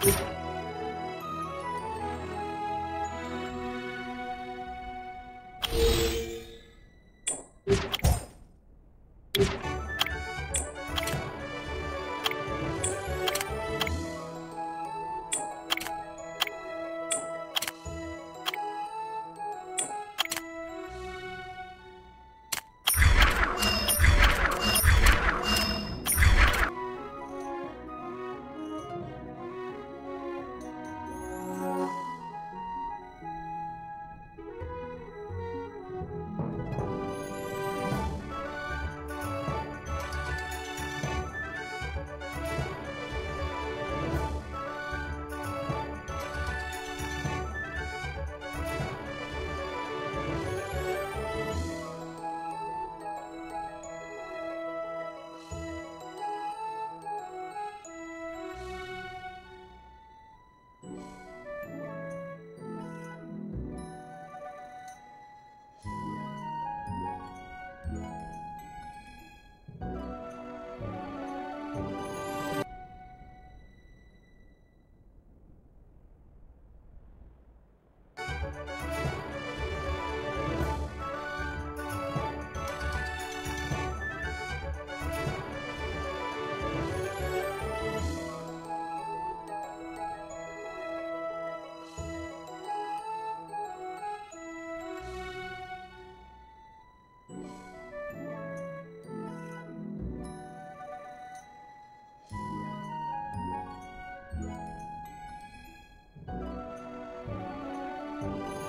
Thank you Bye.